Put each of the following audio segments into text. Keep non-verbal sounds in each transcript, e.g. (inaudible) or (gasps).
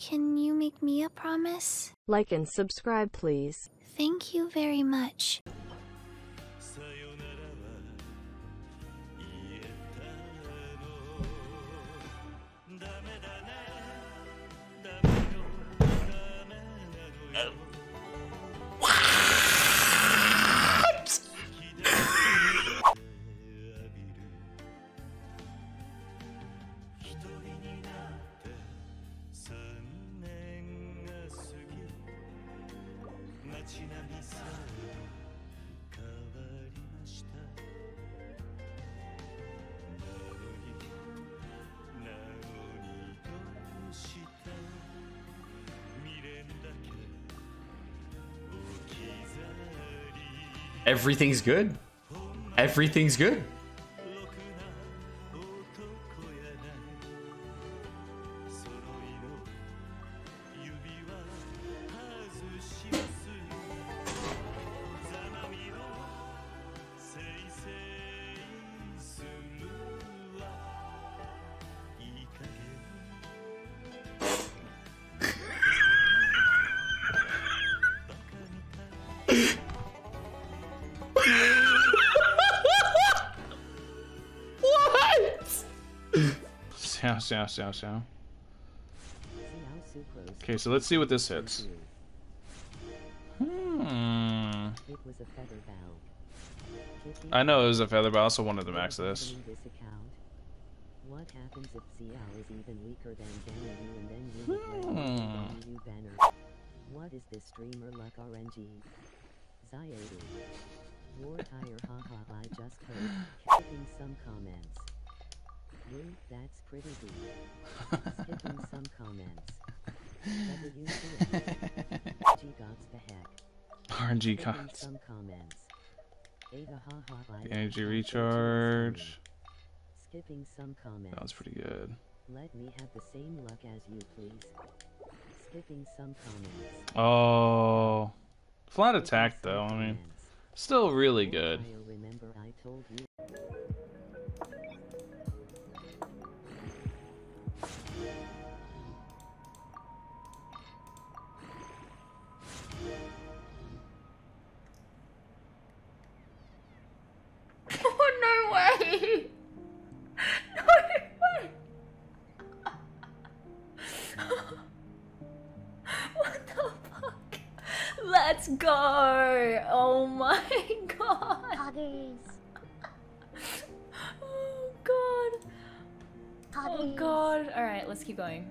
Can you make me a promise? Like and subscribe, please. Thank you very much. 街並みさえ変わりましたなのになのにどうして未練だけ置き去り Everything's good. Everything's good. what? Sow, sow, sow, sow. Okay, so let's see what this hits. Hmm. I know it was a feather, but I also wanted to max this. What happens if CL is even weaker than Gamu and then you hmm. banner? What is this streamer luck RNG? Xiaodu. War tire haha I just heard. Skipping some comments. Rude, that's pretty deep. Skipping some comments. WTF. Gods the heck. RNG cots. some comments. Ada haha I Energy recharge. Skipping some comments. That was pretty good. Let me have the same luck as you, please. Skipping some comments. Oh. Flat attack, though. I mean, still really good. Let's go! Oh my (laughs) god! Huggies. Oh god! Oh god! Alright, let's keep going.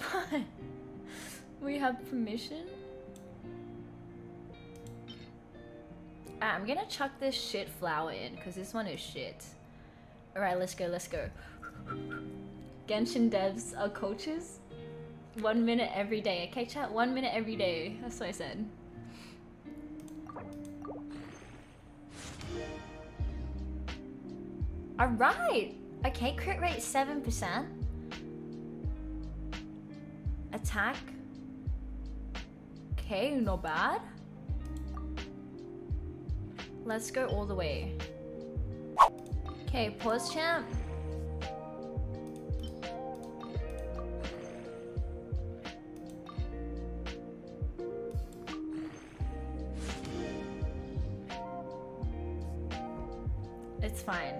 (laughs) we have permission? Alright, I'm gonna chuck this shit flower in, because this one is shit. Alright, let's go, let's go. (laughs) Genshin devs are coaches? One minute every day. Okay, chat, one minute every day. Mm. That's what I said. Alright! Okay, crit rate 7%. Attack. Okay, not bad. Let's go all the way. Okay, pause champ. It's fine.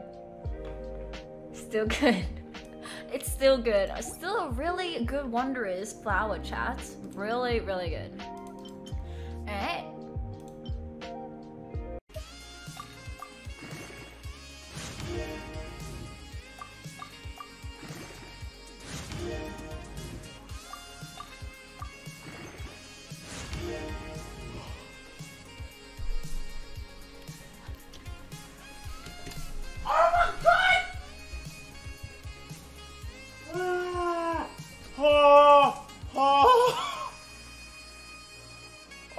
Still good. (laughs) It's still good. Uh, still a really good Wanderers flower chat. Really, really good. Alright.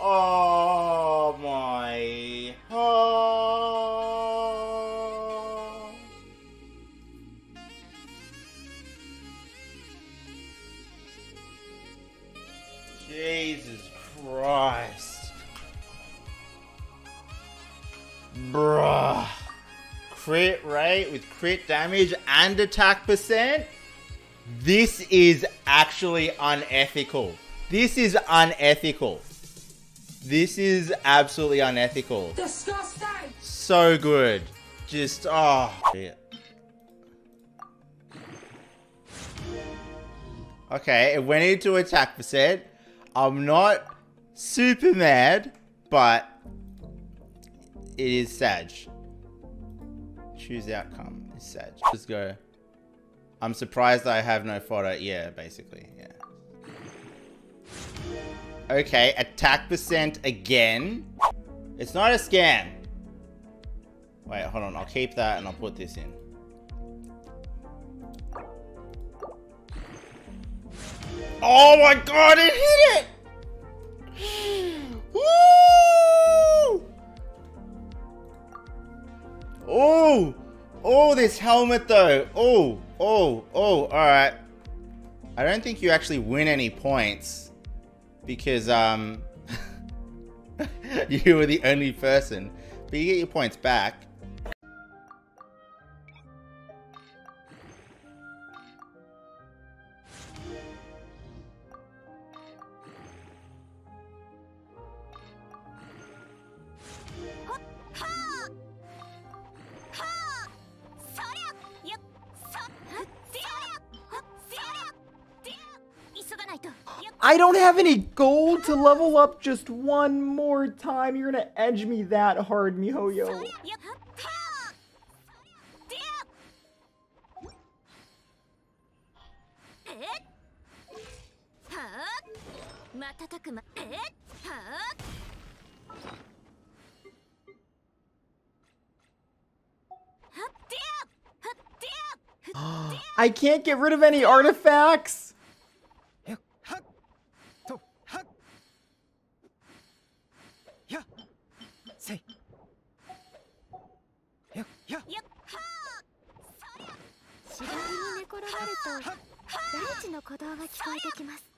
Oh my. Oh. Jesus Christ. Bruh. Crit rate with crit damage and attack percent? This is actually unethical. This is unethical. This is absolutely unethical. Disgusting! So good. Just oh. Yeah. Okay, it went into attack percent. I'm not super mad, but it is Sag. Choose outcome is Sag. Let's go. I'm surprised I have no fodder. Yeah, basically, yeah. Okay, attack percent again. It's not a scam. Wait, hold on. I'll keep that and I'll put this in. Oh my god, it hit it! (gasps) Woo! Oh! Oh, this helmet though. Oh, oh, oh, alright. I don't think you actually win any points. Because, um... (laughs) you were the only person. But you get your points back. I don't have any gold to level up just one more time. You're gonna edge me that hard, MiHoYo. (gasps) I can't get rid of any artifacts. せい。よよよっ芝居に寝転がると大地の鼓動が聞こえてきます。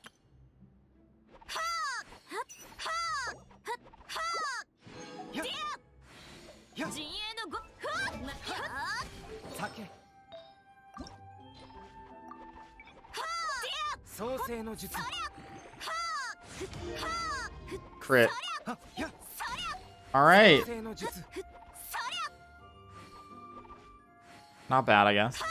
陣営のご酒。創世の術。Crit. Alright. Not bad, I guess.